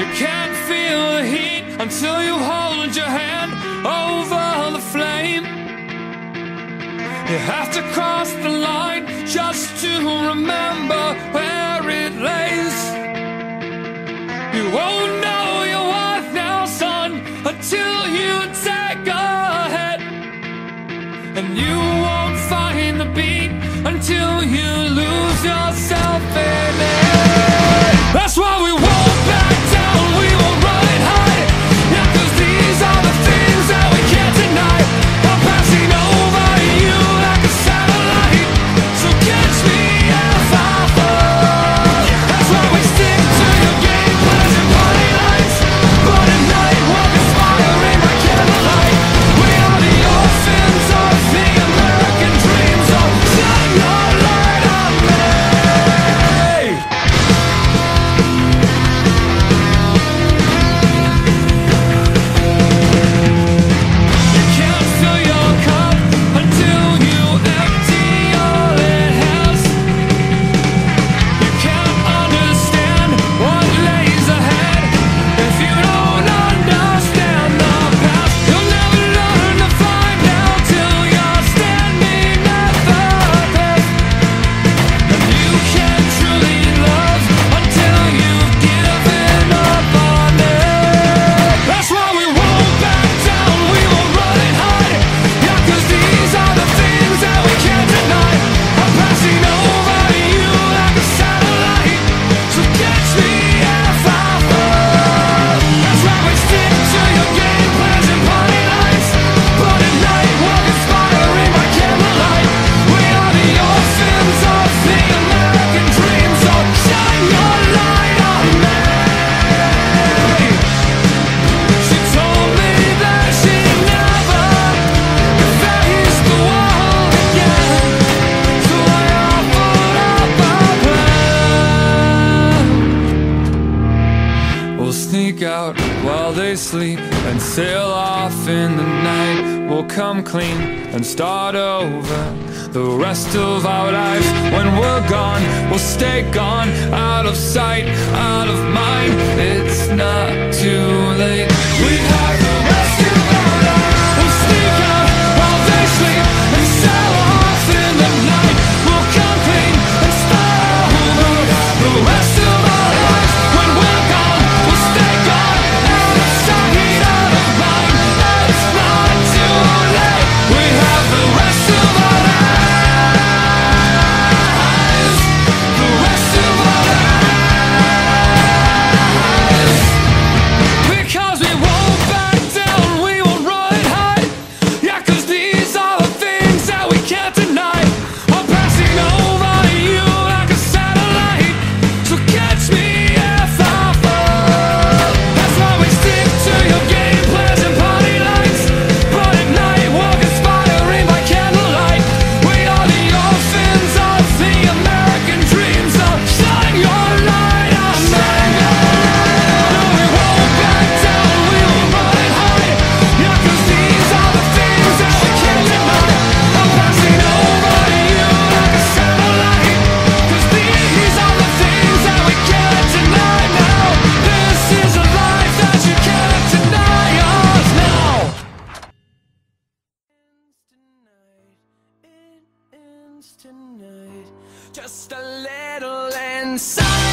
You can't feel the heat until you hold your hand over the flame. You have to cross the line just to remember where it lays. You won't know your worth now, son, until you take a hit. And you won't find the beat until you lose yourself in it. That's why we won't back down. out while they sleep and sail off in the night. We'll come clean and start over the rest of our lives. When we're gone, we'll stay gone, out of sight, out of mind. Just a little inside.